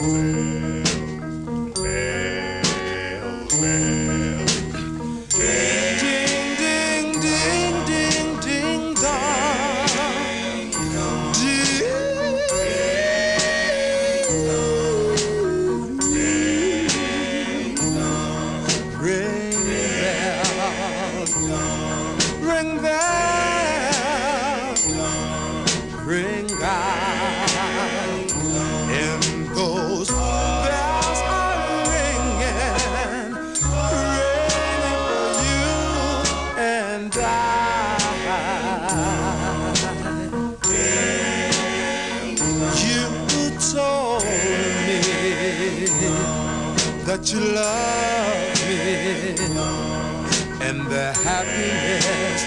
ring bell, ring bell. much love me and the happiness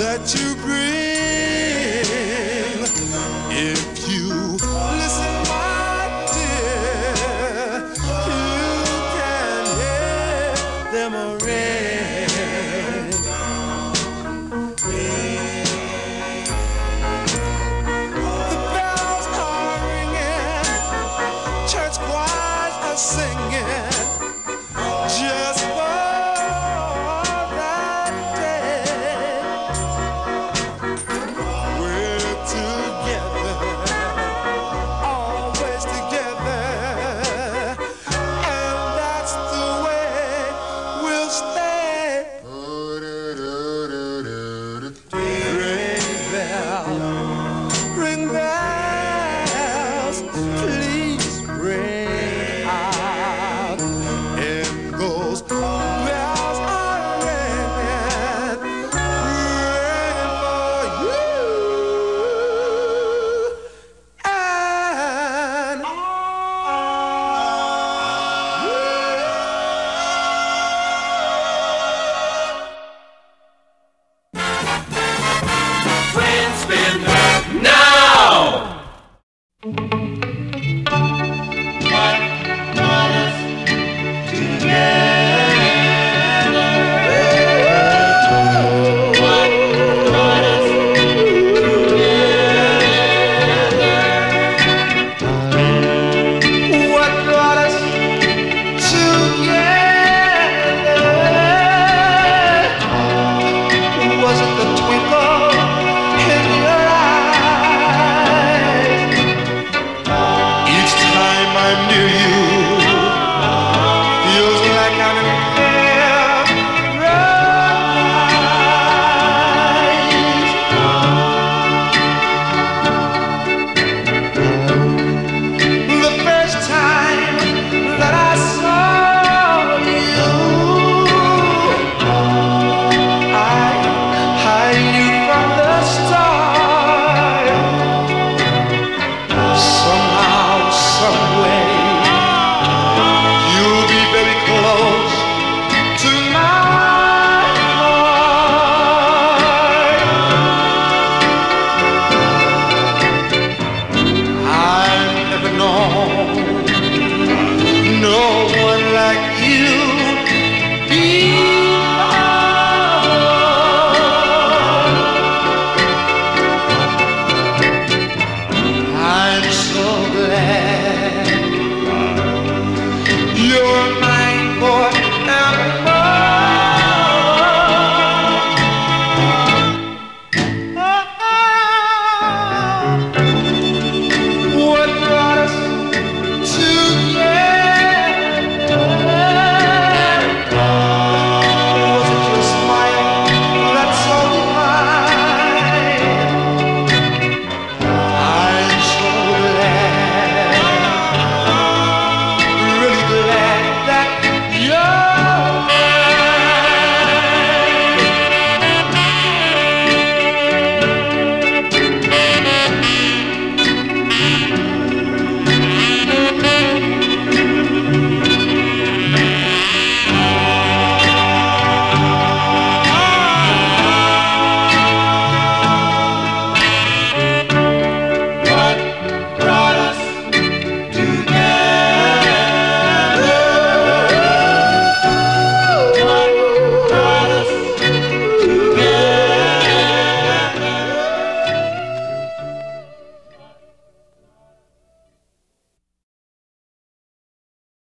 that you bring. If you listen, my dear, you can hear them already. please bring.